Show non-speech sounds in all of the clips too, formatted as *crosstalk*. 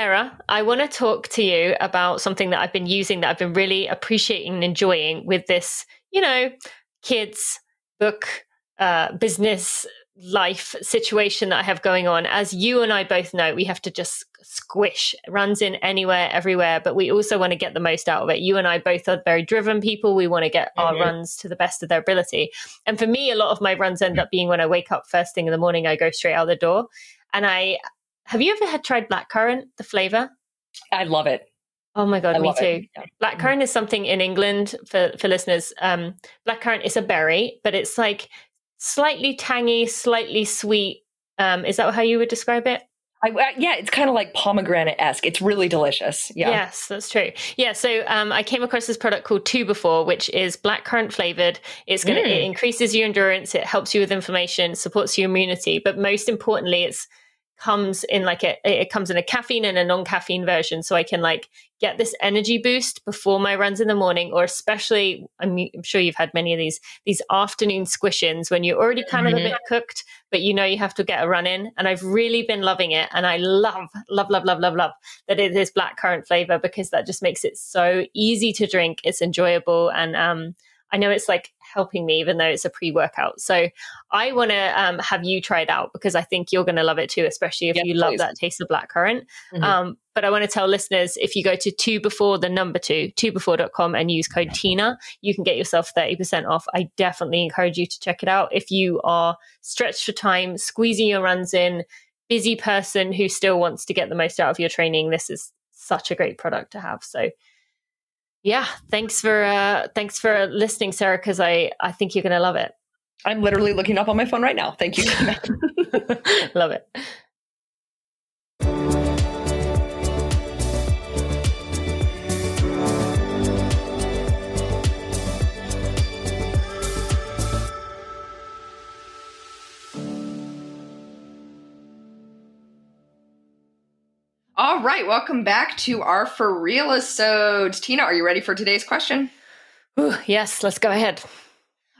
Sarah, I want to talk to you about something that I've been using that I've been really appreciating and enjoying with this, you know, kids book uh, business life situation that I have going on. As you and I both know, we have to just squish runs in anywhere, everywhere, but we also want to get the most out of it. You and I both are very driven people. We want to get mm-hmm. our runs to the best of their ability. And for me, a lot of my runs end up being when I wake up first thing in the morning, I go straight out the door. And I have you ever had tried blackcurrant, the flavor? I love it. Oh my god, I me too. Yeah. Blackcurrant is something in England for for listeners. Um, blackcurrant is a berry, but it's like slightly tangy, slightly sweet. Um, is that how you would describe it? I, uh, yeah, it's kind of like pomegranate esque. It's really delicious. Yeah. Yes, that's true. Yeah. So um, I came across this product called 2before, which is blackcurrant flavored. It's gonna mm. it increases your endurance. It helps you with inflammation, supports your immunity, but most importantly, it's comes in like a it comes in a caffeine and a non-caffeine version so i can like get this energy boost before my runs in the morning or especially i'm, I'm sure you've had many of these these afternoon squish-ins when you're already kind mm-hmm. of a bit mm-hmm. cooked but you know you have to get a run in and i've really been loving it and i love love love love love love that it is black currant flavor because that just makes it so easy to drink it's enjoyable and um I know it's like helping me, even though it's a pre workout. So I want to um, have you try it out because I think you're going to love it too, especially if you please. love that taste of blackcurrant. Mm-hmm. Um, but I want to tell listeners if you go to two before the number two, 2before.com and use code Tina, you can get yourself 30% off. I definitely encourage you to check it out. If you are stretched for time, squeezing your runs in, busy person who still wants to get the most out of your training, this is such a great product to have. So yeah, thanks for uh, thanks for listening, Sarah. Because I I think you're going to love it. I'm literally looking up on my phone right now. Thank you. *laughs* *laughs* love it. All right, welcome back to our For Real-Isodes. Tina, are you ready for today's question? Ooh, yes, let's go ahead.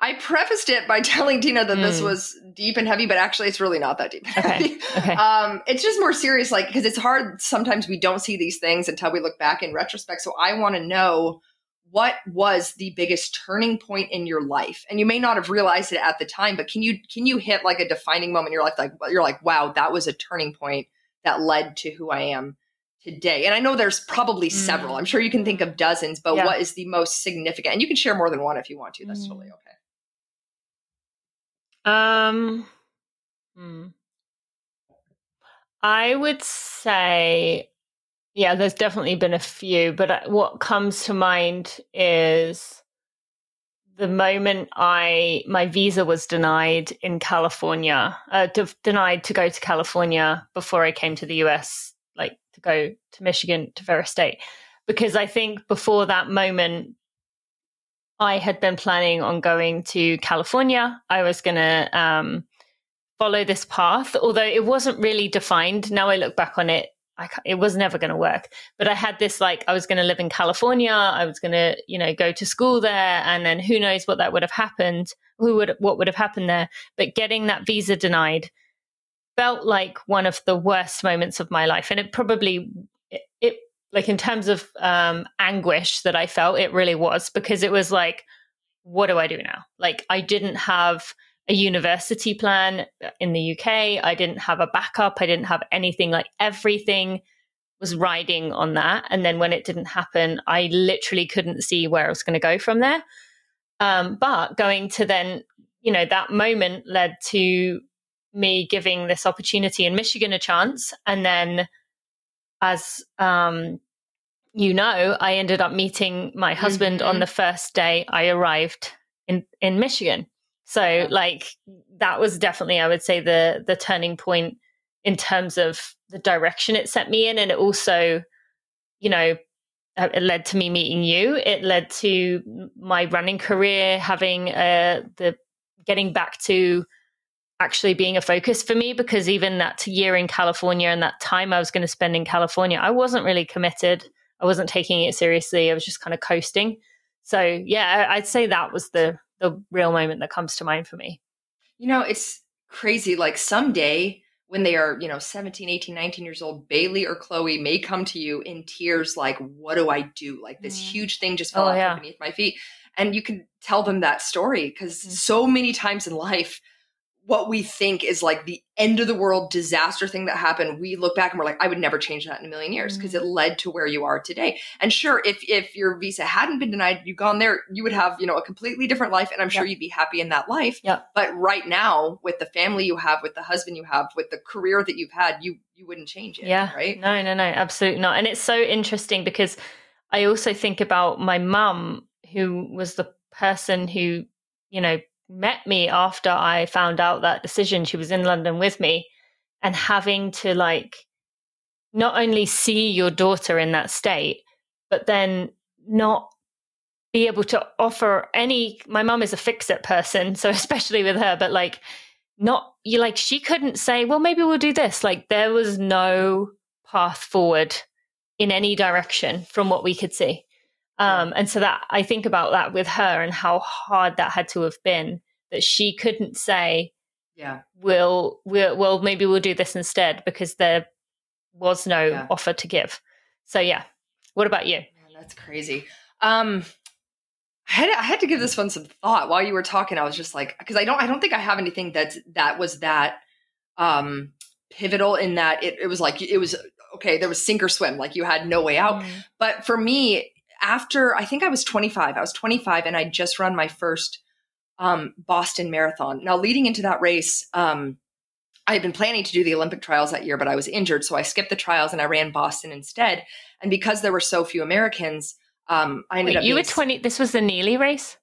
I prefaced it by *laughs* telling Tina that mm. this hmm. was deep and heavy, but actually, it's really not that deep. Okay. okay. *laughs* Um, it's just more serious, like because it's hard. Sometimes we don't see these things until we look back in retrospect. So I want to know what was the biggest turning point in your life, and you may not have realized it at the time, but can you can you hit like a defining moment in your life, like you're like, wow, that was a turning point that led to who I am today? And I know there's probably mm. several. I'm sure you can think of dozens, but yeah. what is the most significant? And you can share more than one if you want to. That's mm. totally okay. Um, hmm. I would say, yeah, there's definitely been a few, but uh, what comes to mind is the moment I my visa was denied in California, uh, de- denied to go to California before I came to the US, like to go to Michigan to Ferris State, because I think before that moment, I had been planning on going to California. I was going to um, follow this path, although it wasn't really defined. Now I look back on it, I, it was never going to work. But I had this like I was going to live in California. I was going to you know go to school there, and then who knows what that would have happened? Who would what would have happened there? But getting that visa denied felt like one of the worst moments of my life, and it probably it, it like in terms of um, anguish that I felt, it really was because it was like, what do I do now? Like I didn't have a university plan in the UK. I didn't have a backup. I didn't have anything. Like everything was riding on that. And then when it didn't happen, I literally couldn't see where I was going to go from there. Um, but going to then, you know, that moment led to me giving this opportunity in Michigan a chance. And then, as um, you know, I ended up meeting my husband mm-hmm. on the first day I arrived in, in Michigan. So like that was definitely I would say the the turning point in terms of the direction it set me in and it also you know uh, it led to me meeting you it led to my running career having uh the getting back to actually being a focus for me because even that year in California and that time I was going to spend in California I wasn't really committed I wasn't taking it seriously I was just kind of coasting so yeah I'd say that was the the real moment that comes to mind for me. You know, it's crazy. Like someday when they are, you know, 17, 18, 19 years old, Bailey or Chloe may come to you in tears, like, what do I do? Like, this mm. huge thing just fell oh, out yeah. beneath my feet. And you can tell them that story because mm. so many times in life, what we think is like the end of the world disaster thing that happened we look back and we're like i would never change that in a million years because mm-hmm. it led to where you are today and sure if if your visa hadn't been denied you gone there you would have you know a completely different life and i'm sure yep. you'd be happy in that life yep. but right now with the family you have with the husband you have with the career that you've had you you wouldn't change it yeah right no no no absolutely not and it's so interesting because i also think about my mum who was the person who you know met me after I found out that decision. She was in London with me and having to like not only see your daughter in that state, but then not be able to offer any my mom is a fix it person *laughs* so especially with her but like not you like she couldn't say well maybe we'll do this like there was no path forward in any direction from what we could see um, and so that I think about that with her and how hard that had to have been that she couldn't say, yeah, we'll, we'll, well, maybe we'll do this instead because there was no yeah. offer to give. So yeah. What about you? Man, that's crazy. Um, I had, I had to give this one some thought while you were talking. I was just like, because I don't, I don't think I have anything that's that was that um, pivotal in that it, it was like it was okay. There was sink or swim, like you had no way out. Mm. But for me, after I think I was 25, I was 25 and I just run my first um, Boston Marathon. Now, leading into that race, um, I had been planning to do the Olympic trials that year, but I was injured. So I skipped the trials and I ran Boston instead. And because there were so few Americans, um, I ended Wait, up. You were 20, this was the Neely race?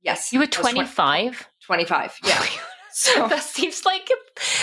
Yes. You were 25? 25, yeah. *laughs* So *laughs* that seems like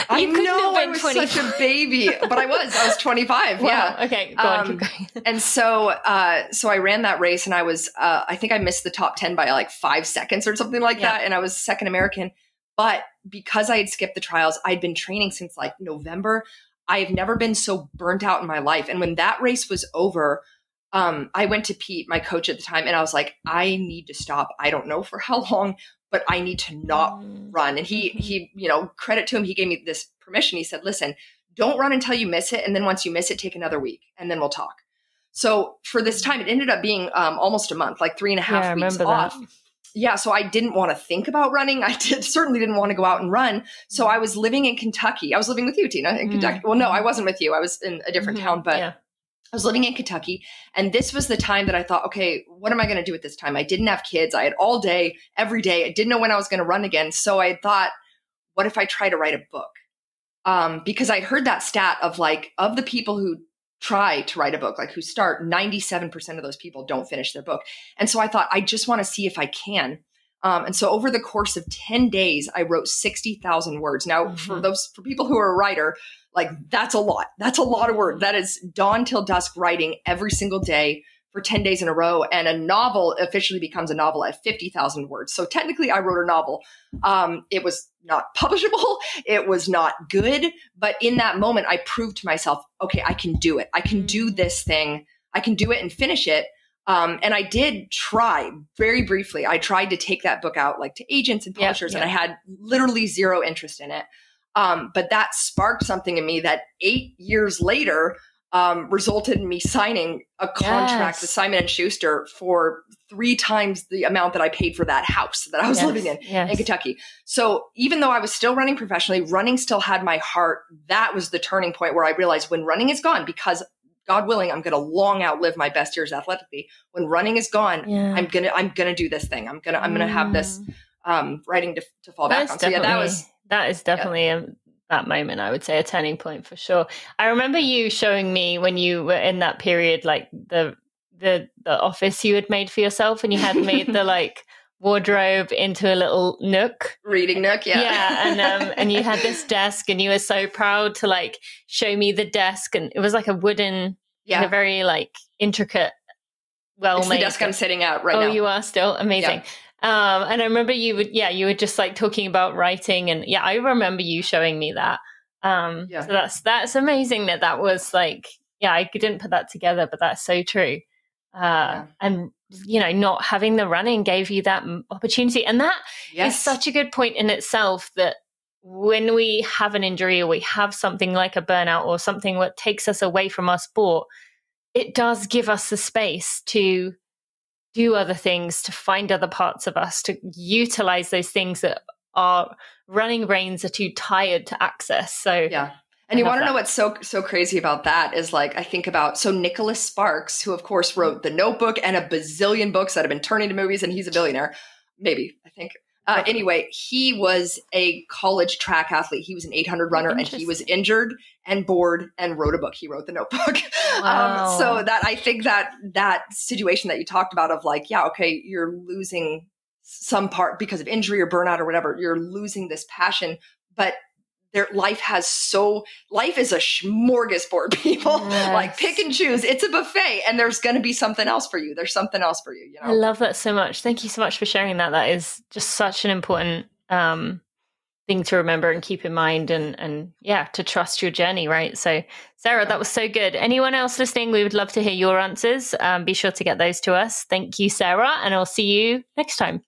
I know I was 25. such a baby, but I was. I was 25. Wow. Yeah. Okay. Go um, on. Keep going. *laughs* and so, uh, so I ran that race, and I was. Uh, I think I missed the top 10 by like five seconds or something like yeah. that, and I was second American. But because I had skipped the trials, I'd been training since like November. I've never been so burnt out in my life. And when that race was over, um, I went to Pete, my coach at the time, and I was like, I need to stop. I don't know for *laughs* how long, but I need to not mm. run. And he, mm-hmm. he, you know, credit to him, he gave me this permission. He said, listen, don't run until you miss it. And then once you miss it, take another week and then we'll talk. So for this time, it ended up being um, almost a month, like three and a half yeah, weeks off. That. Yeah, so I didn't want to think about running. *laughs* I did certainly didn't want to go out and run. So I was living in Kentucky. I was living with you, Tina, in mm-hmm. Kentucky. Well, no, I wasn't with you. I was in a different mm-hmm. town, but yeah. I was living in Kentucky, and this was the time that I thought, okay, what am I going to do at this time? I didn't have kids. I had all day, every day. I didn't know when I was going to run again. So I thought, what if I try to write a book? Um, because I'd heard that stat of like, of the people who try to write a book, like who start, 97% of those people don't finish their book. And so I thought, I just want to see if I can. Um, and so over the course of 10 days, I wrote 60,000 words. Now, mm-hmm. for those, for people who are a writer, like that's a lot. That's a lot of work. That is dawn till dusk writing every single day for 10 days in a row. And a novel officially becomes a novel at 50,000 words. So technically I wrote a novel. Um, it was not *laughs* publishable. It was not good. But in that moment, I proved to myself, okay, I can do it. I can do this thing. I can do it and finish it. Um, and I did try very briefly. I tried to take that book out like to agents and publishers, and I had literally zero interest in it. Um, but that sparked something in me that eight years later um, resulted in me signing a contract yes. with Simon and Schuster for three times the amount that I paid for that house that I was yes. living in yes. in Kentucky. So even though I was still running professionally, running still had my heart. That was the turning point where I realized when running is gone, because God willing, I'm going to long outlive my best years athletically. When running is gone, yeah. I'm gonna I'm gonna do this thing. I'm gonna I'm gonna have this mm. um, writing to, to fall That's back on. So yeah, that was that is definitely yeah. a, that moment. I would say a turning point for sure. I remember you showing me when you were in that period, like the the the office you had made for yourself, and you had made the *laughs* like wardrobe into a little nook reading nook yeah yeah and um *laughs* and you had this desk and you were so proud to like show me the desk and it was like a wooden yeah a very like intricate well it's made the desk i'm sitting at right now. oh now. you are still amazing yeah. Um, and I remember you would, yeah, you were just like talking about writing, and yeah, I remember you showing me that. Um, yeah. So that's that's amazing that that was like, yeah, I didn't put that together, but that's so true. Uh, yeah. And you know, not having the running gave you that opportunity, and that yes. is such a good point in itself. That when we have an injury or we have something like a burnout or something that takes us away from our sport, it does give us the space to do other things, to find other parts of us, to utilize those things that our running brains are too tired to access. So yeah. And you want to know what's so so crazy about that is like I think about so Nicholas Sparks, who of course wrote The Notebook and a bazillion books that have been turned into movies, and he's a billionaire. Maybe I think uh, anyway, he was a college track athlete. He was an 800 runner and he was injured and bored and wrote a book. He wrote the notebook. Wow. *laughs* um, so that I think that that situation that you talked about of like, yeah, okay, you're losing some part because of injury or burnout or whatever, you're losing this passion, but their life has so life is a smorgasbord *laughs* people. Yes. like pick and choose. It's a buffet and there's going to be something else for you. There's something else for you you know? i love that so much. Thank you so much for sharing that. That is just such an important um thing to remember and keep in mind and and yeah to trust your journey right? So sarah that was so good. Anyone else listening we would love to hear your answers. Um, be sure to get those to us. Thank you sarah and i'll see you next time